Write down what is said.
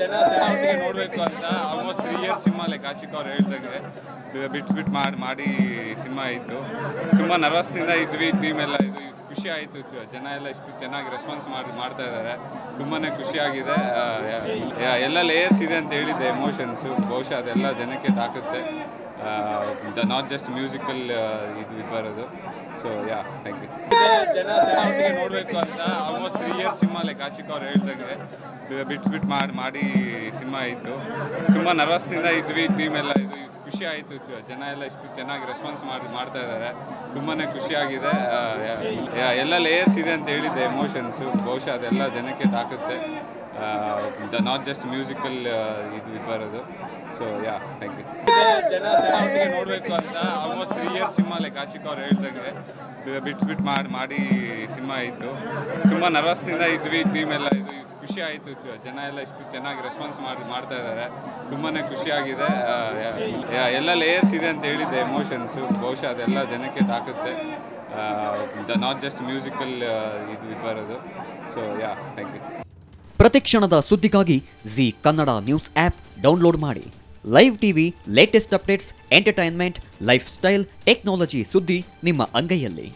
ಜನ ಜನ ಒಟ್ಟಿಗೆ ನೋಡಬೇಕು ಅಂತ almost three years cinema like Ashik ಅವ್ರು ಹೇಳ್ದಂಗೆ ಬಿಟ್ಟು ಮಾಡಿ ಮಾಡಿ ಸಿನಿಮಾ ಇತ್ತು ತುಂಬ ನರ್ವಸ್ನಿಂದ ಇದ್ವಿ ಟೀಮ್ ಎಲ್ಲ ಇದು ಖುಷಿ ಆಯಿತು. ಜನ ಎಲ್ಲ ಇಷ್ಟು ಚೆನ್ನಾಗಿ ರೆಸ್ಪಾನ್ಸ್ ಮಾಡಿ, ಮಾಡ್ತಾ ಇದ್ದಾರೆ. ತುಂಬಾ ಖುಷಿಯಾಗಿದೆ ಎಲ್ಲ ಲೇಯರ್ಸ್ ಇದೆ ಅಂತ ಹೇಳಿದ್ದೆ ಎಮೋಷನ್ಸು ಬಹುಶಃ ಅದೆಲ್ಲ ಜನಕ್ಕೆ ತಾಕುತ್ತೆ. ನಾಟ್ ಜಸ್ಟ್ ಮ್ಯೂಸಿಕಲ್ ಇದು ಬರೋದು. ಸೊ ಯಾ ಥ್ಯಾಂಕ್ ಯು ಜನ ನೋಡಬೇಕು ಅಂತ almost three years cinema like Ashik ಅವ್ರು ಹೇಳ್ದಂಗೆ ಬಿಟ್ಟು ಬಿಟ್ಟು ಮಾಡಿ ಮಾಡಿ ಸಿನಿಮಾ ಇತ್ತು. ತುಂಬ ನರ್ವಸ್ನಿಂದ ಇದ್ವಿ ಟೀಮ್ ಎಲ್ಲ ಇದು ಖುಷಿ ಆಯಿತು. ಜನ ಎಲ್ಲ ಇಷ್ಟು ಚೆನ್ನಾಗಿ ರೆಸ್ಪಾನ್ಸ್ ಮಾಡಿ, ಮಾಡ್ತಾ ಇದ್ದಾರೆ. ತುಂಬಾ ಖುಷಿಯಾಗಿದೆ ಎಲ್ಲ ಲೇಯರ್ಸ್ ಇದೆ ಅಂತ ಹೇಳಿದ್ದೆ ಎಮೋಷನ್ಸು ಬಹುಶಃ ಅದೆಲ್ಲ ಜನಕ್ಕೆ ತಾಕುತ್ತೆ. ನಾಟ್ ಜಸ್ಟ್ ಮ್ಯೂಸಿಕಲ್ ಇದು ಬರೋದು. ಸೊ ಯಾ ಥ್ಯಾಂಕ್ ಯು ಜನ ಜನ ಒಟ್ಟಿಗೆ ನೋಡಬೇಕು ಅಂತ almost three years cinema like Ashik ಅವ್ರು ಹೇಳ್ದಂಗೆ ಬಿಟ್ಟು ಮಾಡಿ ಮಾಡಿ ಸಿನಿಮಾ ಇತ್ತು ತುಂಬ ನರ್ವಸ್ನಿಂದ ಇದ್ವಿ ಟೀಮ್ ಎಲ್ಲ ಇದು ಖುಷಿ ಆಯಿತು. ಜನ ಎಲ್ಲ ಇಷ್ಟು ಚೆನ್ನಾಗಿ ರೆಸ್ಪಾನ್ಸ್ ಮಾಡಿ, ಮಾಡ್ತಾ ಇದ್ದಾರೆ. ತುಂಬಾ ಖುಷಿಯಾಗಿದೆ. ಎಲ್ಲ ಲೇಯರ್ಸ್ ಇದೆ ಅಂತ ಹೇಳಿದ್ದೆ ಎಮೋಷನ್ಸು ಬಹುಶಃ ಅದೆಲ್ಲ ಜನಕ್ಕೆ ತಾಕುತ್ತೆ. ನಾಟ್ ಜಸ್ಟ್ ಮ್ಯೂಸಿಕಲ್ ಇದು ಇದು ಬರೋದು. ಸೊ ಯಾ ಥ್ಯಾಂಕ್ ಯು ಪ್ರತಿ ಕ್ಷಣದ ಸುದ್ದಿಗಾಗಿ Zee Kannada news app download ಮಾಡಿ. Live TV latest updates entertainment lifestyle technology ಸುದ್ದಿ ನಿಮ್ಮ ಅಂಗೈಯಲ್ಲಿ.